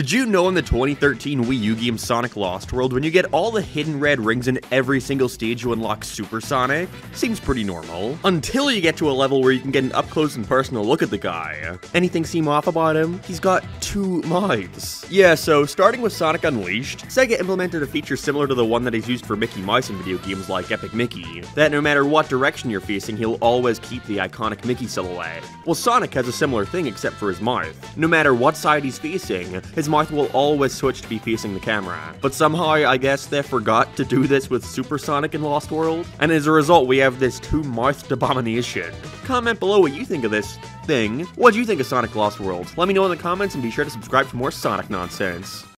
Did you know in the 2013 Wii U game Sonic Lost World, when you get all the hidden red rings in every single stage, you unlock Super Sonic? Seems pretty normal. Until you get to a level where you can get an up close and personal look at the guy. Anything seem off about him? He's got two mouths. Yeah, so starting with Sonic Unleashed, Sega implemented a feature similar to the one that is used for Mickey Mouse in video games like Epic Mickey, that no matter what direction you're facing, he'll always keep the iconic Mickey silhouette. Well, Sonic has a similar thing except for his mouth. No matter what side he's facing, his mouth will always switch to be facing the camera. But somehow, I guess they forgot to do this with Supersonic in Lost World, and as a result, we have this two-mouthed abomination. Comment below what you think of this thing. What do you think of Sonic Lost World? Let me know in the comments and be sure to subscribe for more Sonic nonsense.